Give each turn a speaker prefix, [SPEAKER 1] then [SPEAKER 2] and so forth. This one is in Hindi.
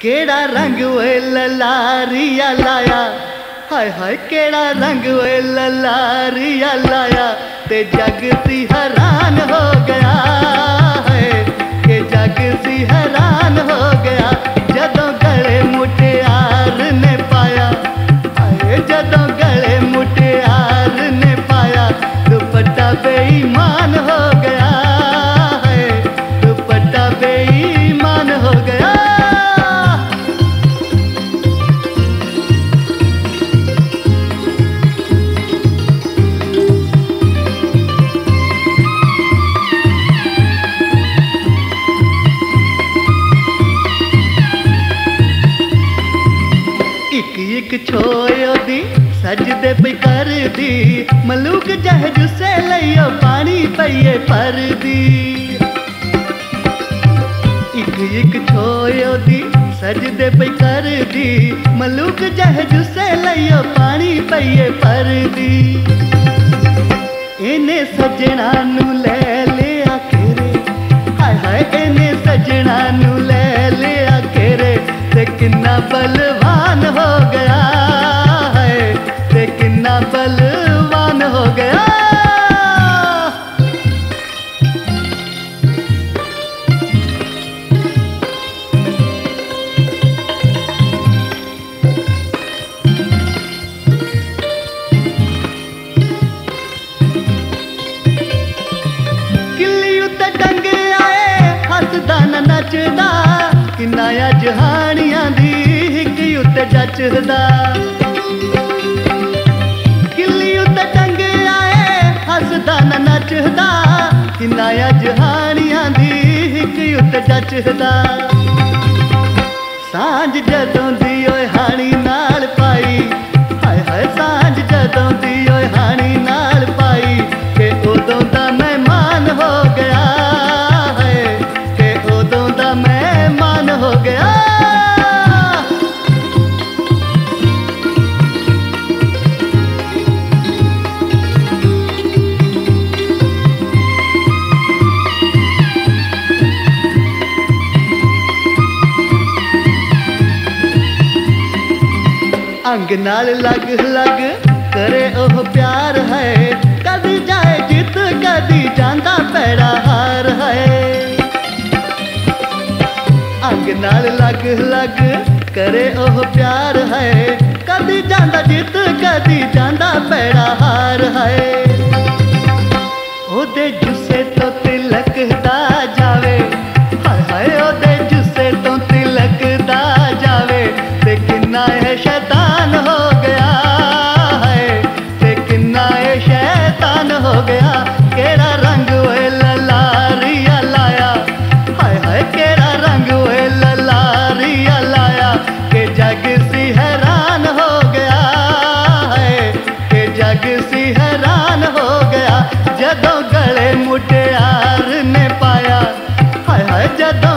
[SPEAKER 1] केड़ा रंग वे ललारिया लाया हाय हाय, केड़ा रंग वे ललारिया लाया ते जग सी हैरान हो गया। इश्क छोयो दी सजदे पे कर दी। मलूक जहज से लियो पानी पिए पर दी। इक इक छोयो दी सजदे पे कर दी। मलूक जहज से लियो पानी पिए पर दी। इने सजना नु ले ले आखरे हाय हाय इने सजना नु ले ले आखरे ते किन्ना बल ਨੱਚਦਾ, ਕਿੰਨਾ ਆ ਜਹਾਨੀਆਂ ਦੀ ਹਿੱਕ ਉੱਤੇ ਜੱਚਦਾ। ਕਿੱਲੀ ਉੱਤੇ ਟੰਗਿਆ ਏ ਹੱਸਦਾ ਨਾ ਨੱਚਦਾ, ਕਿੰਨਾ ਆ ਜਹਾਨੀਆਂ ਦੀ ਹਿੱਕ ਉੱਤੇ ਜੱਚਦਾ। ਸਾਂਝ ਜਦੋਂ ਦੀ ਓਏ ਹਾਣੀ अंग नाल लग लग करे ओह प्यार है। कभी जाए जित, कभी जाता पैरा हार है। अंग नाल लग लग करे ओह प्यार है। कभी जाए Ya.